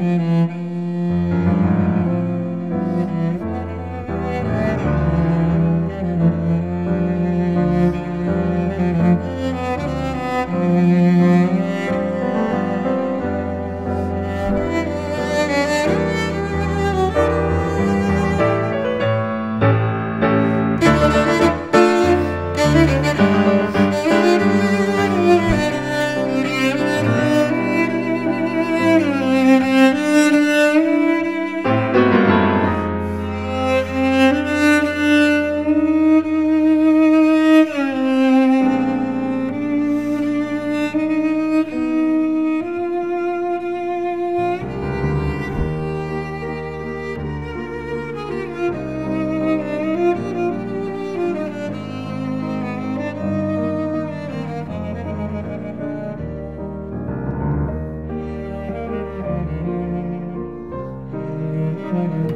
Música Mm-hmm.